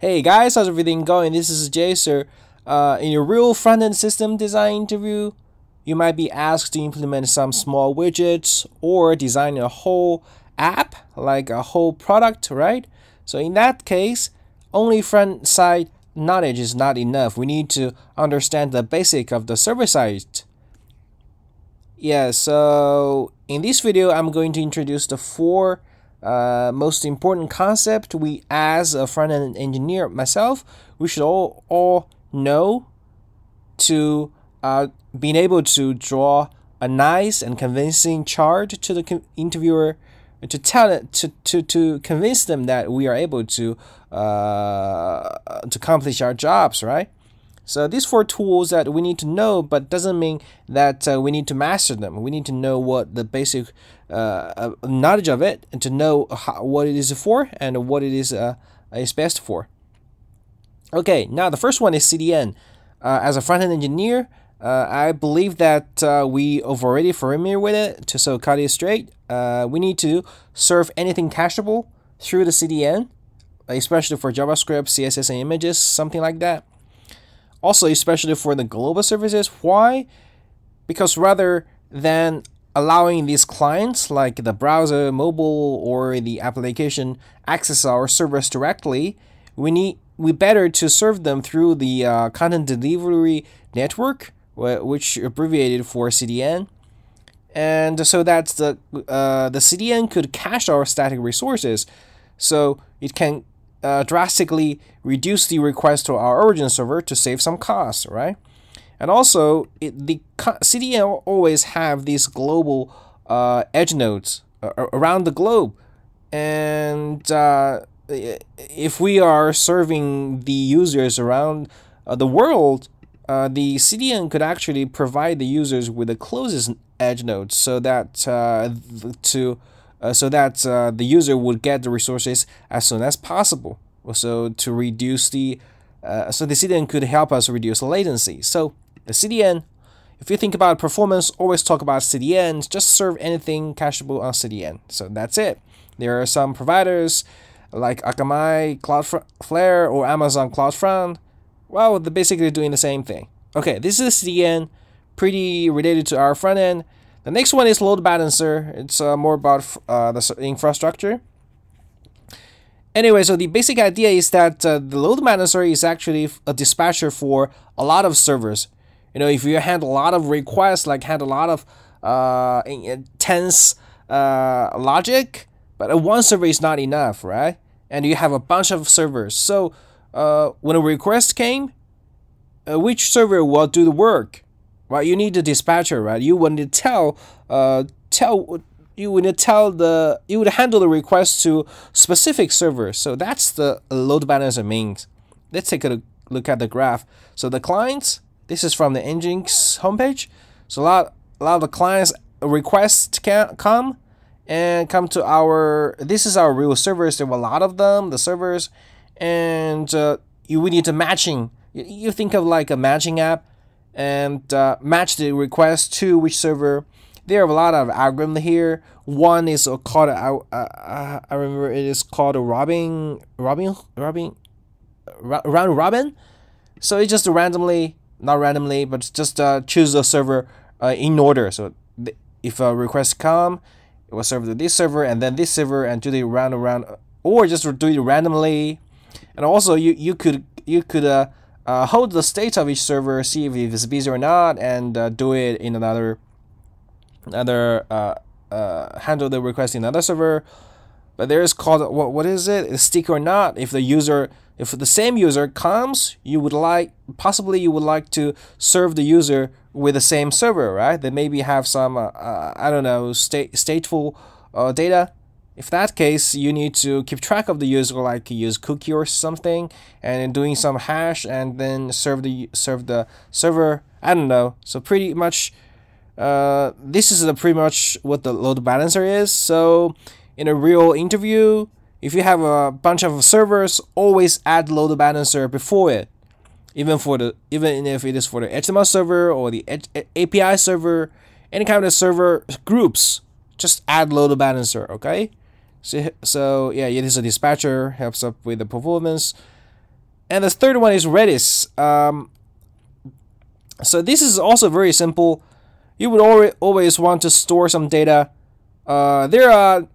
Hey guys, how's everything going? This is JSer. Uh, in your real front-end system design interview, you might be asked to implement some small widgets or design a whole app, like a whole product, right? So in that case, only front-side knowledge is not enough. We need to understand the basic of the server side. Yeah, so in this video, I'm going to introduce the four uh, most important concept we as a front-end engineer myself we should all all know to uh, being able to draw a nice and convincing chart to the interviewer to tell it to, to, to convince them that we are able to uh, to accomplish our jobs right so these four tools that we need to know, but doesn't mean that uh, we need to master them. We need to know what the basic uh, uh, knowledge of it and to know how, what it is for and what it is uh, is best for. Okay, now the first one is CDN. Uh, as a front-end engineer, uh, I believe that we have already familiar with it. To so cut it straight, we need to serve anything cacheable through the CDN, especially for JavaScript, CSS, and images, something like that. Also, especially for the global services. Why? Because rather than allowing these clients like the browser, mobile, or the application access our service directly, we need we better to serve them through the uh, content delivery network, which abbreviated for CDN. And so that the uh, the CDN could cache our static resources, so it can uh, drastically reduce the request to our origin server to save some costs, right? And also, it, the CDN always have these global uh, edge nodes uh, around the globe, and uh, if we are serving the users around uh, the world, uh, the CDN could actually provide the users with the closest edge nodes, so that uh, to so that the user would get the resources as soon as possible. So to reduce the, so the CDN could help us reduce latency. So the CDN, if you think about performance, always talk about CDN. Just serve anything cacheable on CDN. So that's it. There are some providers like Akamai, Cloudflare, or Amazon CloudFront. Well, they're basically doing the same thing. Okay, this is CDN, pretty related to our front end. The next one is load balancer. It's uh, more about uh, the infrastructure. Anyway, so the basic idea is that uh, the load balancer is actually a dispatcher for a lot of servers. You know, if you had a lot of requests, like had a lot of uh, tense uh, logic, but one server is not enough, right? And you have a bunch of servers. So uh, when a request came, uh, which server will do the work? right? You need the dispatcher, right? You want to tell, uh, tell you would tell the you would handle the request to specific servers. So that's the load balancer means. Let's take a look at the graph. So the clients, this is from the Nginx homepage. So a lot a lot of the clients requests can come and come to our this is our real servers. There were a lot of them, the servers, and uh, you we need to matching. You, you think of like a matching app and uh, match the request to which server. There are a lot of algorithm here. One is called uh, uh, I remember it is called Robin Robin Robin round robin. So it just randomly, not randomly, but just uh, choose a server uh, in order. So if a request come, it will serve to this server and then this server and do the round around, or just do it randomly. And also you you could you could uh, uh, hold the state of each server, see if it's busy or not, and uh, do it in another, another uh, uh, handle the request in another server. But there is called what what is it? Stick or not. If the user, if the same user comes, you would like possibly you would like to serve the user with the same server, right? They maybe have some uh, uh, I don't know state stateful data if that case, you need to keep track of the user, like use cookie or something, and doing some hash, and then serve the serve the server. I don't know. So pretty much, uh, this is the pretty much what the load balancer is. So in a real interview, if you have a bunch of servers, always add load balancer before it. Even for the even if it is for the HTML server or the API server, any kind of server groups, just add load balancer. Okay. So, so yeah, it is a dispatcher, helps up with the performance. and the third one is Redis. Um, so this is also very simple. You would always want to store some data. Uh, there are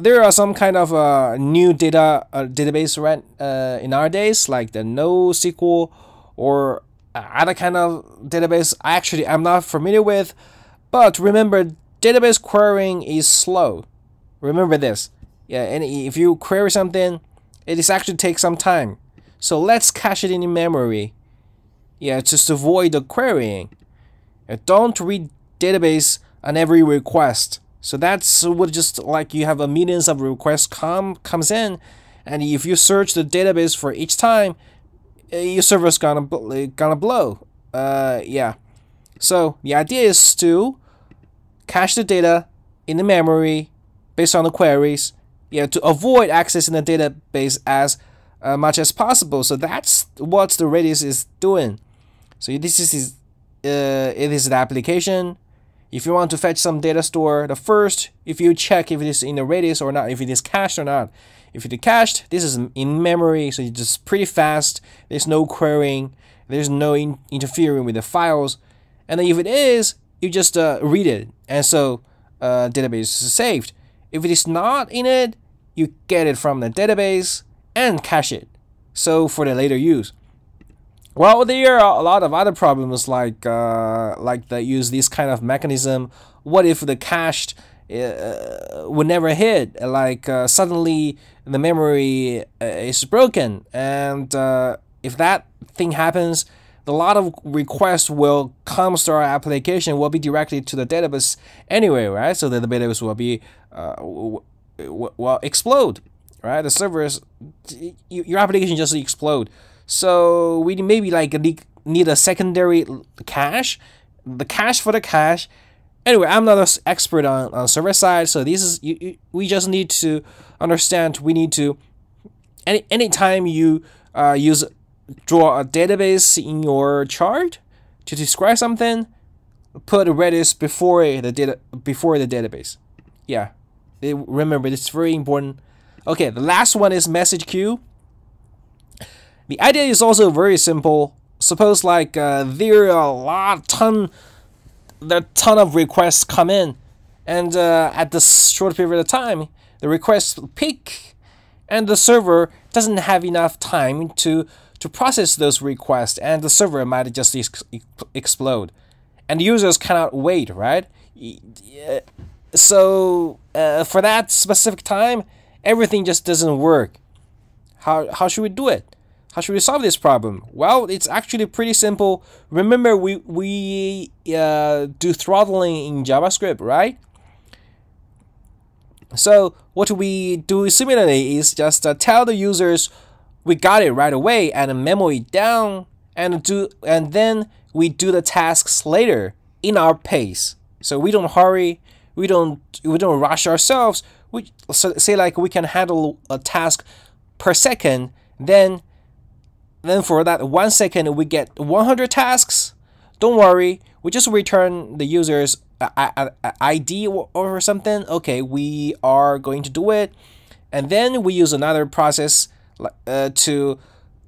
there are some kind of uh, new data uh, database right uh, in our days, like the NoSQL or other kind of database. I actually, I'm not familiar with, but remember, database querying is slow. Remember this. Yeah, and if you query something, it is actually takes some time. So let's cache it in memory. Yeah, just avoid the querying. Don't read database on every request. So that's what just like you have a millions of requests come comes in, and if you search the database for each time, eh, your server's gonna gonna blow. Uh, yeah. So the idea is to cache the data in the memory based on the queries. Yeah, to avoid accessing the database as uh, much as possible. So that's what the Redis is doing. So this is uh, it is the application if you want to fetch some data store, the first, if you check if it is in the Redis or not, if it is cached or not. If it is cached, this is in memory, so it's just pretty fast. There's no querying, there's no in interfering with the files. And then if it is, you just uh, read it, and so uh, database is saved. If it is not in it, you get it from the database and cache it. So for the later use. Well, there are a lot of other problems like uh, like they use this kind of mechanism. What if the cache uh, would never hit? Like uh, suddenly the memory uh, is broken, and uh, if that thing happens, a lot of requests will come to our application will be directed to the database anyway, right? So that the database will be uh, will explode, right? The servers, your application just explode. So we maybe like need a secondary cache, the cache for the cache. Anyway, I'm not an expert on, on server side, so this is you, you, we just need to understand. We need to any anytime you uh, use draw a database in your chart to describe something, put Redis before the data before the database. Yeah, remember it's very important. Okay, the last one is message queue. The idea is also very simple. Suppose like uh, there are a lot ton, there ton of requests come in, and uh, at this short period of time, the requests peak, and the server doesn't have enough time to to process those requests, and the server might just ex explode, and users cannot wait, right? So uh, for that specific time, everything just doesn't work. How how should we do it? How should we solve this problem? Well, it's actually pretty simple. Remember, we, we uh, do throttling in JavaScript, right? So what we do similarly is just uh, tell the users we got it right away and memo it down and do and then we do the tasks later in our pace. So we don't hurry, we don't we don't rush ourselves. We so say like we can handle a task per second, then then for that one second, we get 100 tasks. Don't worry, we just return the user's uh, ID uh, uh, or something. Okay, we are going to do it. And then we use another process uh, to,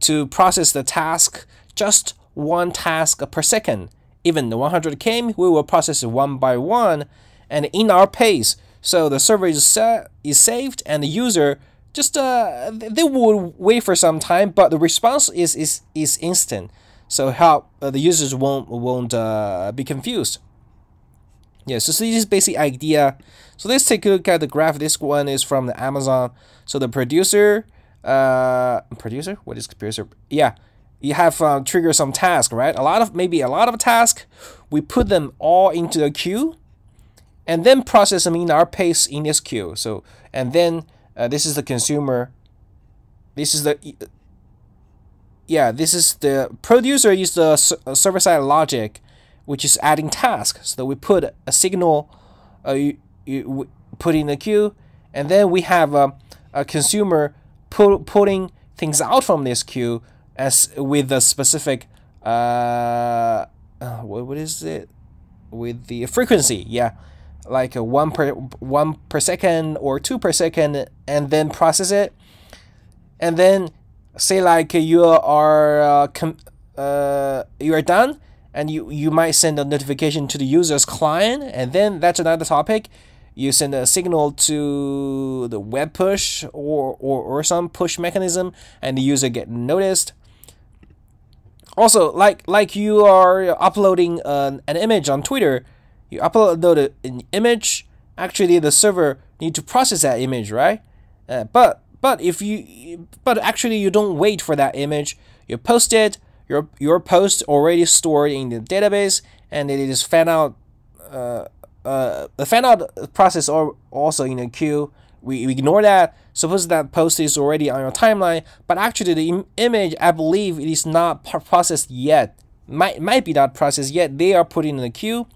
to process the task, just one task per second. Even the 100 came, we will process it one by one and in our pace. So the server is, is saved and the user just uh, they will wait for some time, but the response is is is instant. So help uh, the users won't won't uh, be confused. Yeah, so, so this is basic idea. So let's take a look at the graph. This one is from the Amazon. So the producer, uh, producer, what is producer? Yeah, you have uh, trigger some task, right? A lot of maybe a lot of task. We put them all into the queue, and then process them in our pace in this queue. So and then uh, this is the consumer. This is the yeah. This is the producer is the uh, server side logic, which is adding tasks. So we put a signal, uh, you, you put in the queue, and then we have a, a consumer put, putting things out from this queue as with a specific uh, uh what, what is it with the frequency yeah like a one per one per second or two per second and then process it. And then say like you are uh, uh, you are done and you you might send a notification to the user's client and then that's another topic. You send a signal to the web push or, or, or some push mechanism and the user get noticed. Also like like you are uploading an, an image on twitter you upload an image. Actually the server need to process that image right? Uh, but but if you but actually you don't wait for that image. You post it. Your your post already stored in the database and it is fan out uh, uh, the fan out process are also in a queue. We, we ignore that. Suppose that post is already on your timeline but actually the Im image i believe it is not processed yet. Might might be not processed yet. They are put in the queue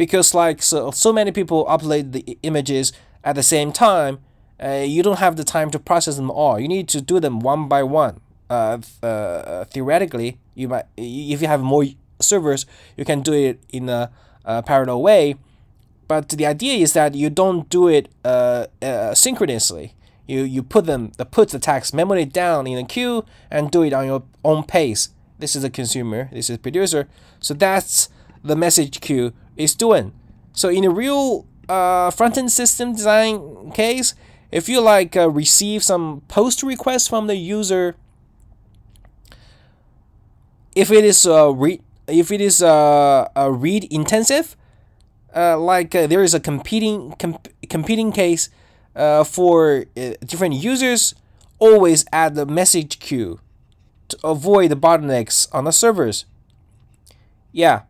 because like so so many people upload the images at the same time uh, you don't have the time to process them all you need to do them one by one uh, uh, theoretically, you might if you have more servers, you can do it in a, a parallel way. But the idea is that you don't do it uh, uh, synchronously. You you put them the put the text memory down in a queue and do it on your own pace. This is a consumer. This is a producer. So that's the message queue is doing. So in a real uh, front-end system design case, if you like uh, receive some post request from the user if it is uh, read if it is uh, a read intensive, uh, like uh, there is a competing comp competing case uh, for uh, different users, always add the message queue to avoid the bottlenecks on the servers. Yeah,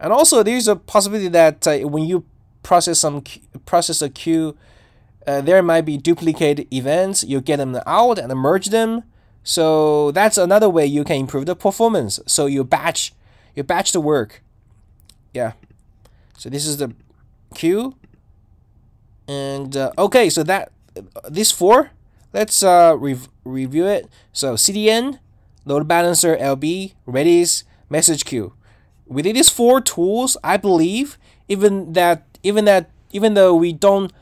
and also there's a possibility that uh, when you process some process a queue, uh, there might be duplicate events. You get them out and merge them so that's another way you can improve the performance. So you batch, you batch the work. Yeah. So this is the queue. And uh, okay, so that these four, let's uh, rev review it. So CDN, load balancer, LB, Redis, message queue. Within these four tools, I believe even that even that even though we don't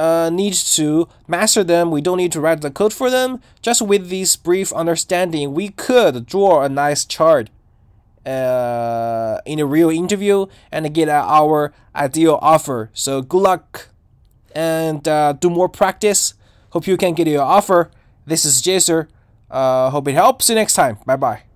uh, need to master them. We don't need to write the code for them. Just with this brief understanding, we could draw a nice chart uh, in a real interview and get our ideal offer. So good luck and uh, do more practice. Hope you can get your offer. This is JSer. Uh, hope it helps. See you next time. Bye bye.